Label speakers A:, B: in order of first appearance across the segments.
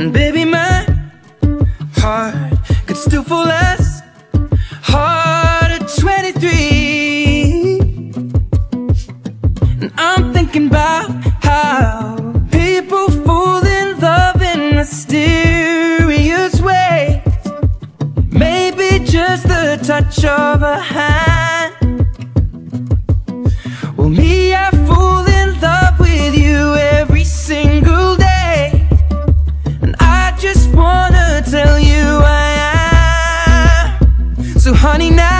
A: And baby, my heart could still fall less wanna tell you I am. So honey, now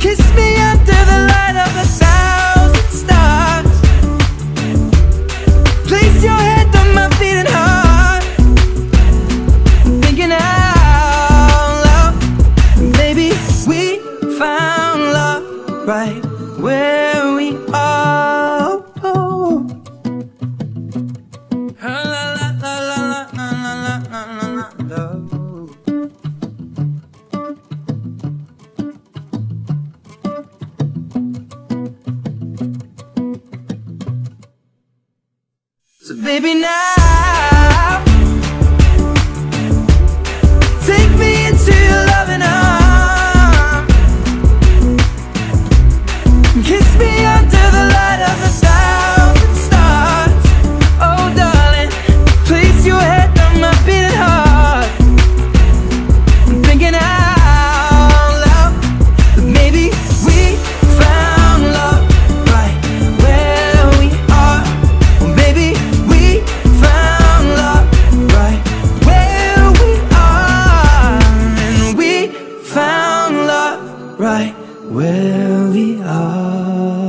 A: kiss me under the light of a thousand stars. Place your head on my heart. Thinking out loud. We found love right where we are. La, la, la, la, la, la, la, la, la. Baby now right where we are.